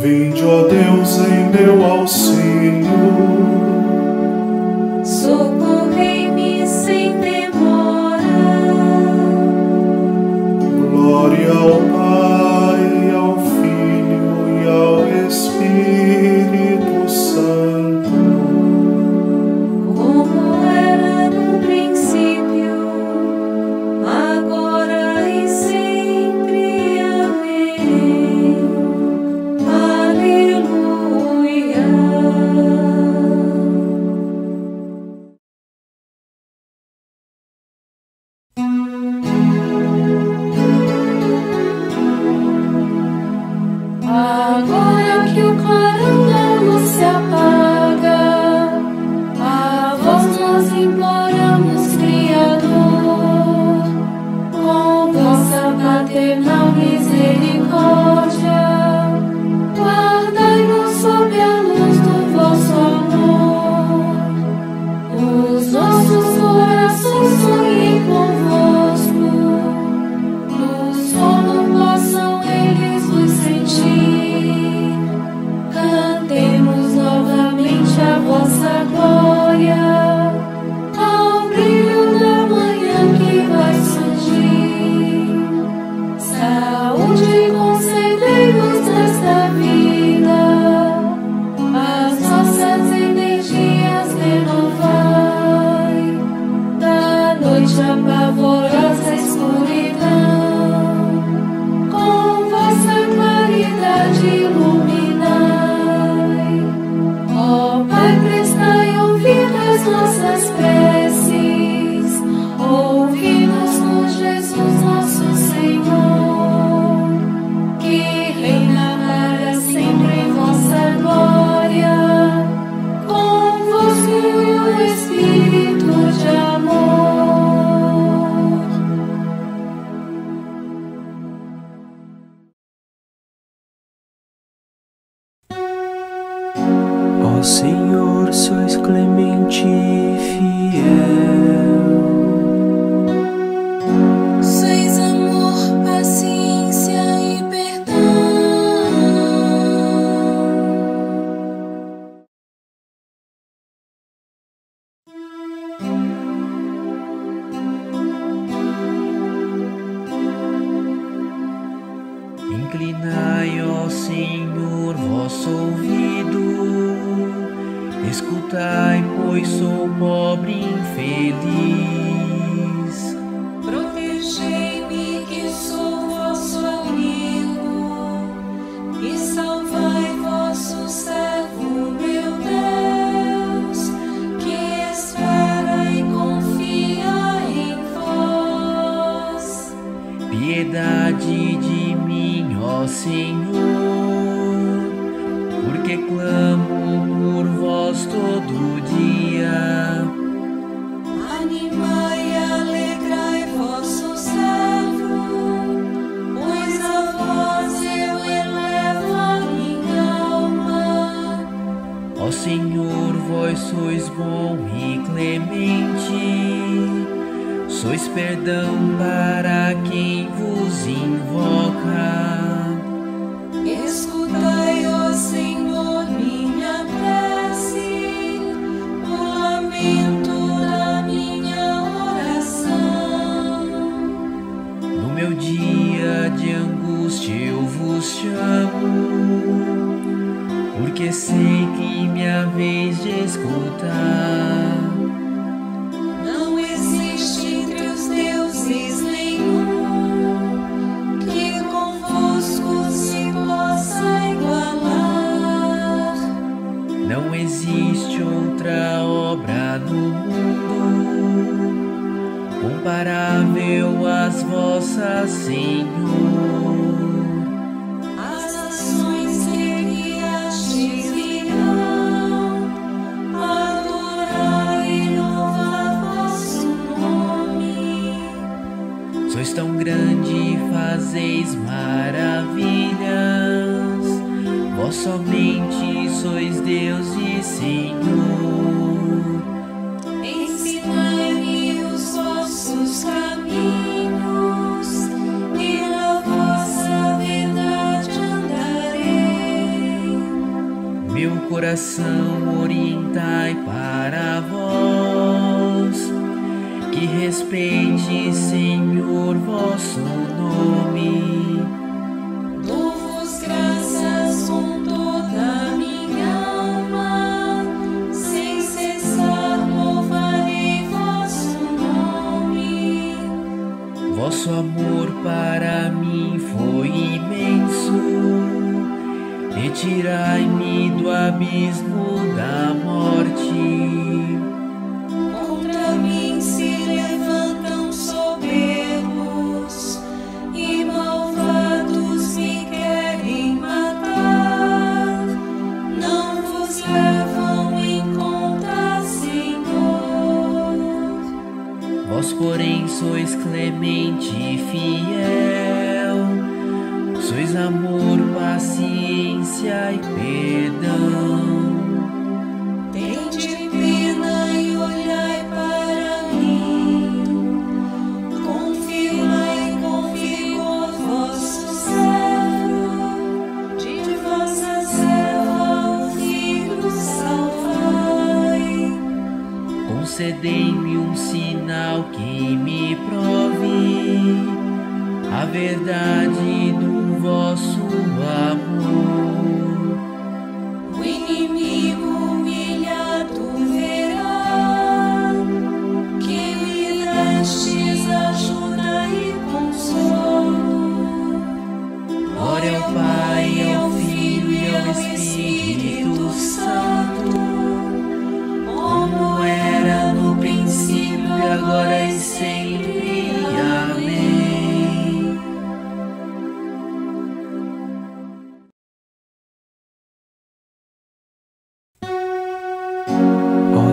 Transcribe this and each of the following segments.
Vinde, ó Deus, em meu auxílio. Socorrei-me sem demora. Glória ao Pai, Agora que o clarão Senhor, sois clemente e fiel. Sois amor, paciência e perdão. Inclinai, ó Senhor, vosso ouvido. Escutai, pois sou pobre e infeliz. Protegei-me, que sou vosso amigo, e salvai vosso servo, meu Deus, que espera e confia em vós. Piedade de mim, ó Senhor, porque clamo vós todo dia. Animai e alegrai vosso servo, pois a vós eu elevo a minha alma. Ó Senhor, vós sois bom e clemente, sois perdão para quem vos invoca. Escutar. Não existe entre os deuses nenhum que convosco se possa igualar. Não existe outra obra no mundo comparável às vossas, Senhor. Tão grande e fazeis maravilhas. Vós somente sois Deus e Senhor. Ensinai-me os vossos caminhos e na vossa verdade andarei. coração orientai para respeite, Senhor, vosso nome. Dou-vos graças com toda a minha alma, sem cessar louvarei vosso nome. Vosso amor para mim foi imenso. Retirai-me do abismo da morte. Vós, porém, sois clemente e fiel. Sois amor, paciência e perdão. Concedei-me um sinal que me prove a verdade do vosso amor.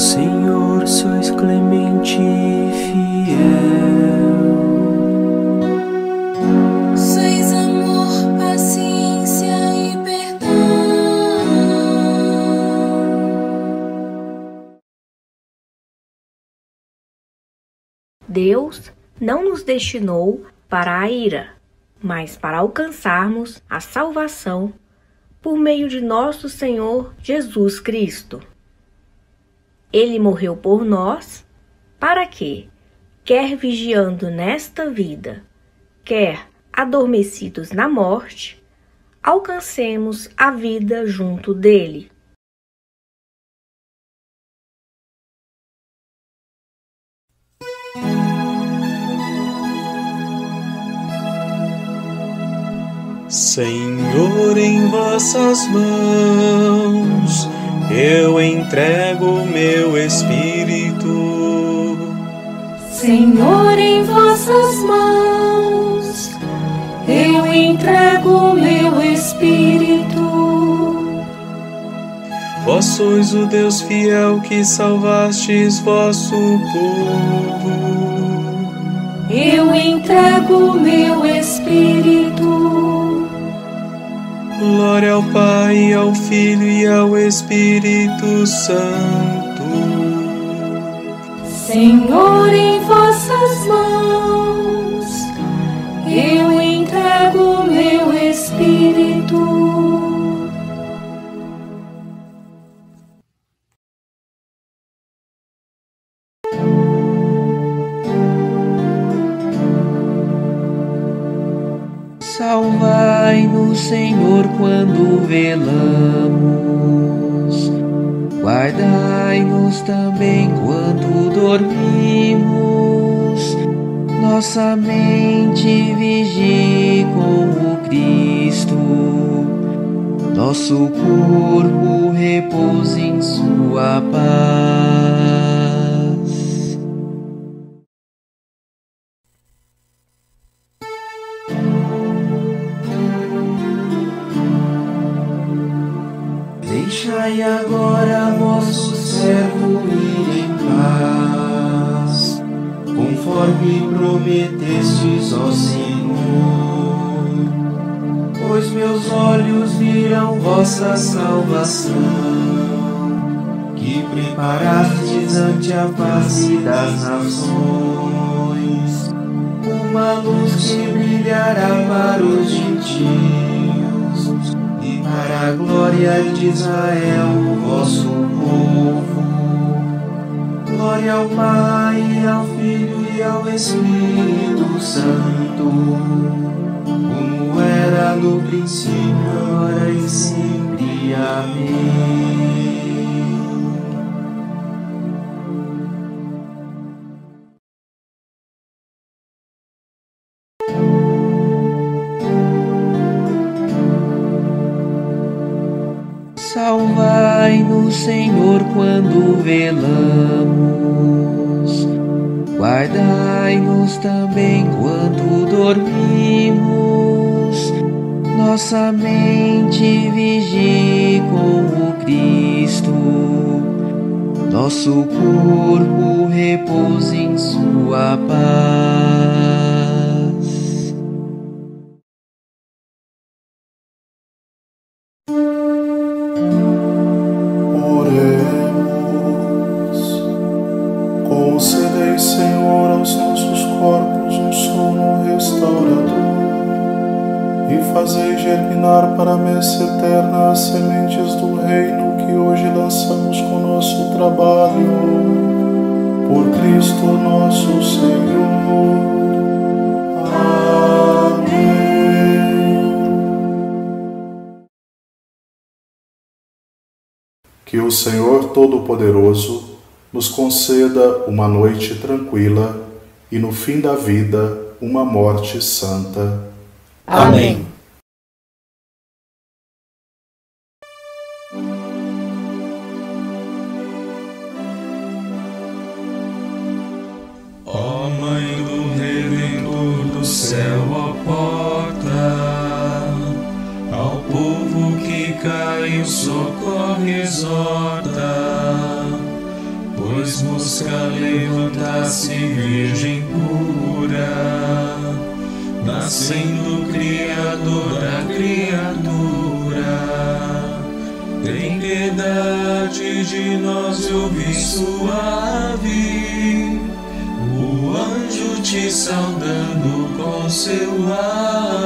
Senhor, sois clemente e fiel. Sois amor, paciência e perdão. Deus não nos destinou para a ira, mas para alcançarmos a salvação por meio de nosso Senhor Jesus Cristo. Ele morreu por nós. Para que, quer vigiando nesta vida, quer adormecidos na morte, alcancemos a vida junto dele. Senhor, em vossas mãos eu entrego meu espírito. Senhor, em vossas mãos eu entrego meu espírito. Vós sois o Deus fiel que salvastes vosso povo. Eu entrego meu espírito. Glória ao Pai, ao Filho e ao Espírito Santo. Senhor, em vossas mãos eu entrego meu espírito. Salvai-nos, Senhor, quando velamos. Guardai-nos também quando dormimos. Nossa mente vigie com o Cristo. Nosso corpo repouse em sua paz. Deixai agora vosso servo ir em paz, conforme prometestes, ó Senhor. Pois meus olhos viram vossa salvação, que preparastes ante a face das nações, uma luz que brilhará para os gentios para a glória de Israel, vosso povo. Glória ao Pai, ao Filho e ao Espírito Santo, como era no princípio, agora e sempre. Amém. Velamos. Guardai-nos também quando dormimos. Nossa mente vigie com o Cristo. Nosso corpo repousa em sua paz. Fazei germinar para a messe eterna as sementes do reino que hoje lançamos com nosso trabalho. Por Cristo nosso Senhor. Amém. Que o Senhor Todo-Poderoso nos conceda uma noite tranquila e no fim da vida uma morte santa. Amém. Céu, ó porta, ao povo que caiu, socorre, exorta, pois busca levantar-se virgem pura, nascendo Criador da criatura. Tem piedade de nós e ouvi suave te saudando com seu ave.